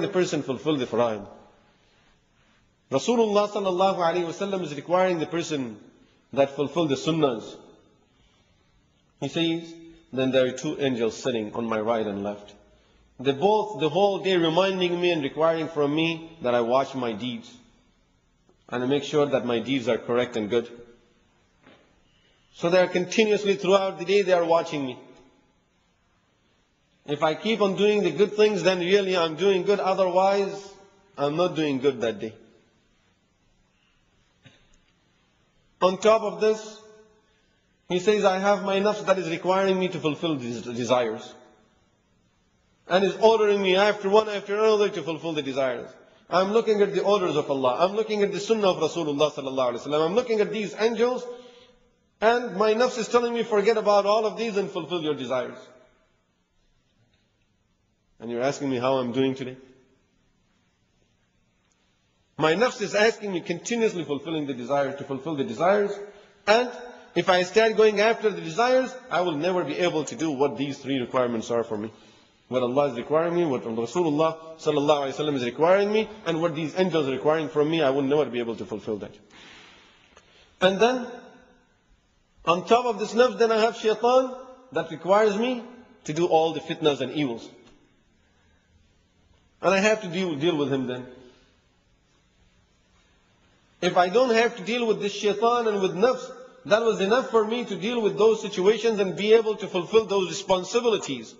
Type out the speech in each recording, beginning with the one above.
the person fulfill the fara'id. Rasulullah sallallahu alayhi wasallam is requiring the person that fulfill the sunnahs. He says, then there are two angels sitting on my right and left. They both the whole day reminding me and requiring from me that I watch my deeds and I make sure that my deeds are correct and good. So they are continuously throughout the day they are watching me. If I keep on doing the good things, then really I'm doing good. Otherwise, I'm not doing good that day. On top of this, he says, I have my nafs that is requiring me to fulfill these desires. And is ordering me after one after another to fulfill the desires. I'm looking at the orders of Allah. I'm looking at the sunnah of Rasulullah sallallahu alaihi wasallam. I'm looking at these angels and my nafs is telling me forget about all of these and fulfill your desires. And you're asking me how I'm doing today? My nafs is asking me continuously fulfilling the desires, to fulfill the desires. And if I start going after the desires, I will never be able to do what these three requirements are for me. What Allah is requiring me, what Rasulullah sallallahu alaihi wasallam is requiring me, and what these angels are requiring from me, I will never be able to fulfill that. And then, on top of this nafs, then I have shaitan that requires me to do all the fitnas and evils. And I have to deal, deal with him then. If I don't have to deal with this shaitan and with nafs, that was enough for me to deal with those situations and be able to fulfill those responsibilities.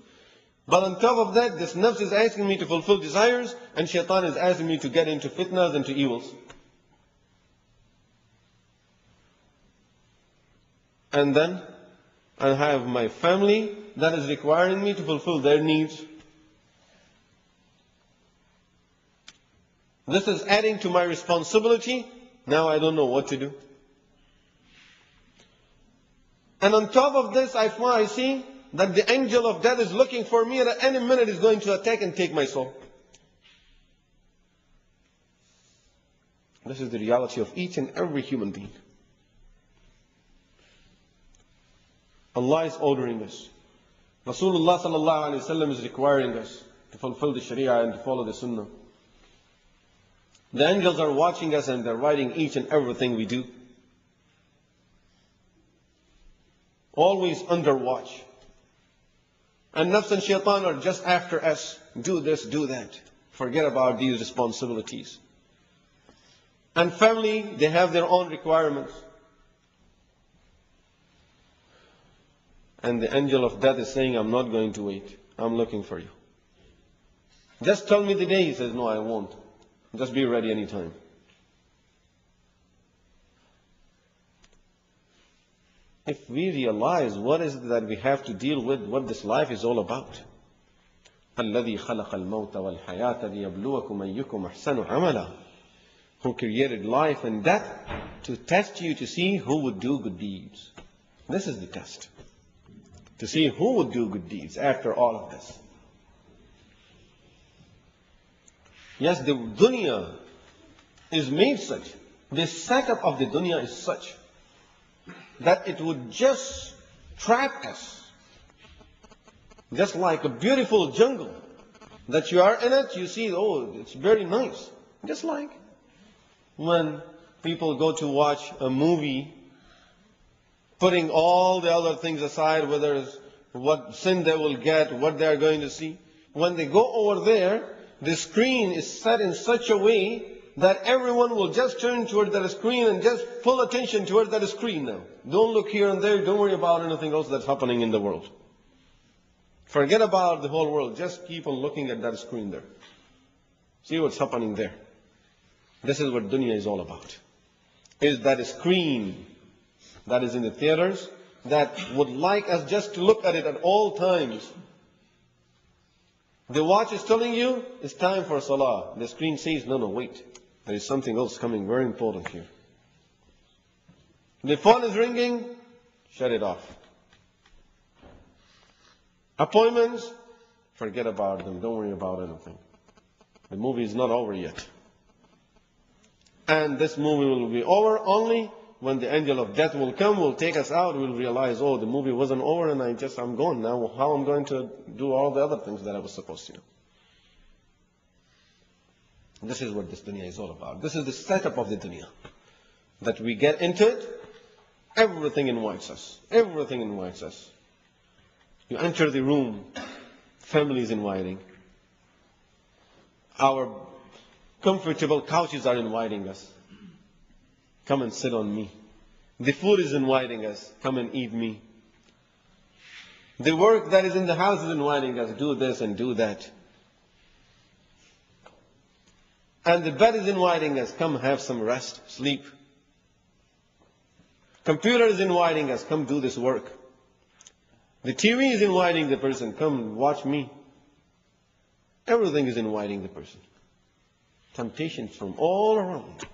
But on top of that, this nafs is asking me to fulfill desires, and shaitan is asking me to get into fitnas and to evils. And then I have my family that is requiring me to fulfill their needs. This is adding to my responsibility. Now I don't know what to do. And on top of this, I, see that the angel of death is looking for me and at any minute is going to attack and take my soul. This is the reality of each and every human being. Allah is ordering us. Rasulullah sallallahu alayhi wasallam is requiring us to fulfill the Sharia and to follow the Sunnah. The angels are watching us and they're writing each and everything we do. Always under watch. And nafs and shaitan are just after us. Do this, do that. Forget about these responsibilities. And family, they have their own requirements. And the angel of death is saying, I'm not going to wait. I'm looking for you. Just tell me the day. He says, No, I won't. Just be ready anytime. If we realize what is it that we have to deal with, what this life is all about. الذي خلق الموت والحياة ليبلوكم أيكم أحسن عملا who created life and death to test you to see who would do good deeds. This is the test. To see who would do good deeds after all of this. Yes, the dunya is made such. The setup of the dunya is such that it would just trap us. Just like a beautiful jungle that you are in it, you see, oh, it's very nice. Just like when people go to watch a movie, putting all the other things aside, whether it's what sin they will get, what they are going to see. When they go over there, the screen is set in such a way that everyone will just turn towards that screen and just pull attention towards that screen now. Don't look here and there. Don't worry about anything else that's happening in the world. Forget about the whole world. Just keep on looking at that screen there. See what's happening there. This is what dunya is all about. Is that screen that is in the theaters that would like us just to look at it at all times. The watch is telling you it's time for salah. The screen says, no, no, wait. There is something else coming very important here. The phone is ringing, shut it off. Appointments, forget about them. Don't worry about anything. The movie is not over yet. And this movie will be over only when the angel of death will come, will take us out, we'll realize, oh, the movie wasn't over and I just, I'm gone now. How am I going to do all the other things that I was supposed to do? This is what this dunya is all about. This is the setup of the dunya. That we get into it, everything invites us. Everything invites us. You enter the room, family is inviting. Our comfortable couches are inviting us. Come and sit on me. The food is inviting us. Come and eat me. The work that is in the house is inviting us. Do this and do that. And the bed is inviting us. Come have some rest, sleep. Computer is inviting us. Come do this work. The TV is inviting the person. Come watch me. Everything is inviting the person. Temptations from all around.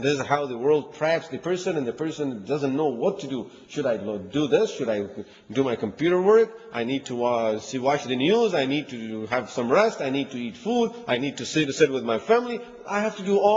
This is how the world traps the person, and the person doesn't know what to do. Should I do this? Should I do my computer work? I need to uh, see, watch the news. I need to have some rest. I need to eat food. I need to sit, sit with my family. I have to do all.